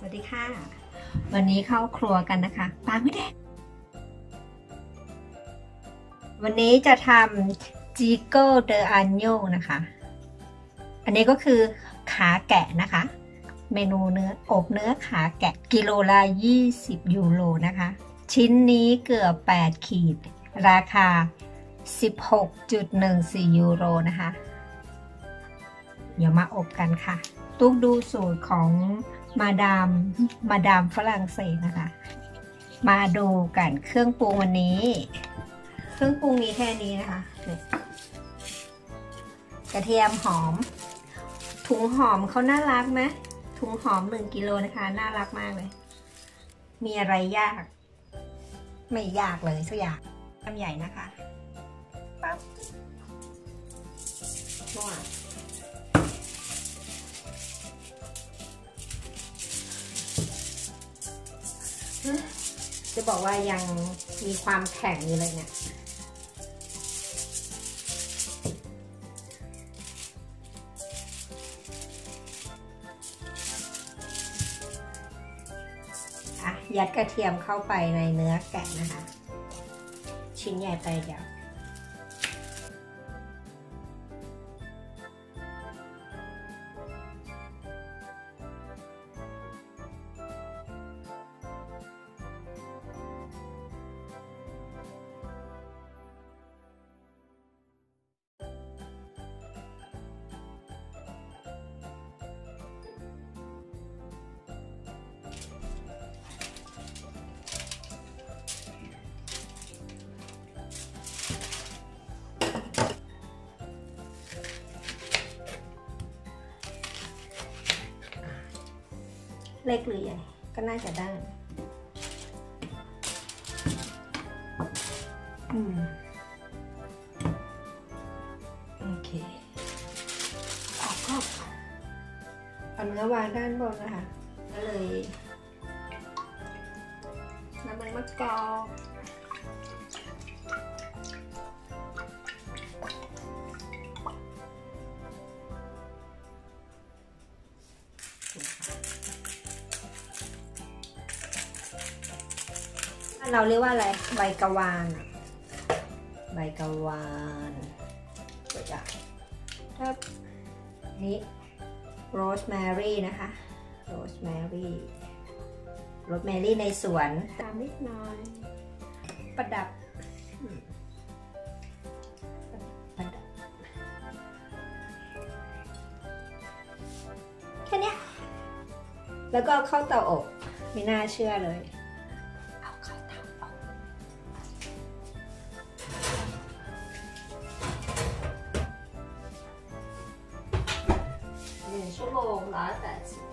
สวัสดีค่ะ วันนี้เข้าครัวกันนะคะปาไม่ได้วันนี้จะทำจิโก้เดออันโยนะคะ อันนี้ก็คือขาแกะนะคะ เมนูเนื้ออบเนื้อขาแกะกิโลละ 20 ยูโรนะคะ ชิ้นนี้เกือบ 8 ขีด ราคา 16.14 ยูโรนะคะ เดี๋ยวมาอบกันค่ะ ตุ๊กดูสูตรของมาดามมาดามฝรั่งเศสนะคะ มาดูกันเครื่องปรุงวันนี้ เครื่องปรุงมีแค่นี้นะคะ กระเทียมหอม ถุงหอมเขาน่ารักไหมถุงหอมหนึ่งกิโลนะคะ น่ารักมากเลย มีอะไรยาก ไม่ยากเลยสักอย่างทำใหญ่นะคะปั๊บนว จะบอกว่ายังมีความแข็งอยู่เลยเนี่ยอะยัดกระเทียมเข้าไปในเนื้อแกะนะคะ ชิ้นใหญ่ไปเดี๋ยว เล็กหรือใหญ่ก็น่าจะได้อืมโอเคออกก็เอาเนื้อวางด้านบนนะคะก็เลยน้ำมันมะกอก เราเรียกว่าอะไร ใบกระวานอะใบกระวานก็จะถ้านี้โรสแมรี่นะคะโรสแมรี่โรสแมรี่ในสวนตามนิดหน่อย ประดับอืมประดับแค่เนี้ยแล้วก็เข้าเตาอบ ไม่น่าเชื่อเลย นึ่งชั่วโมงร้อยแปดสิบ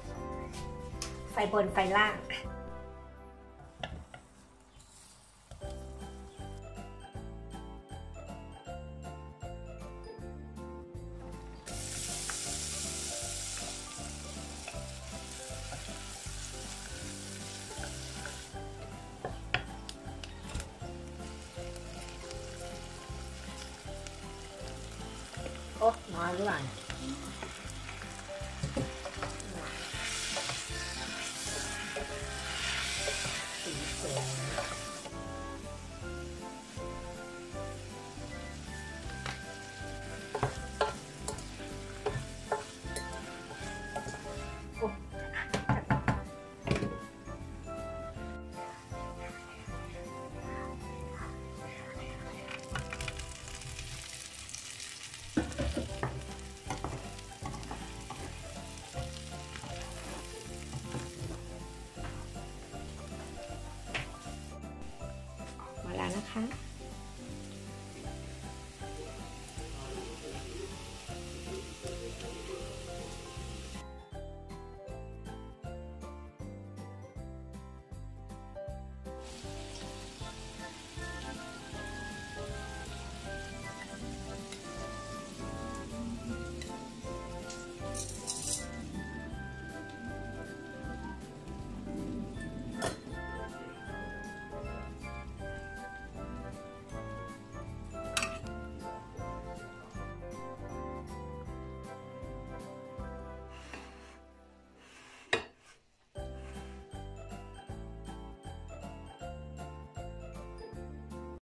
ไฟบนไฟล่าง โอ้น้อยหรือเปล่าเนี่ย 看。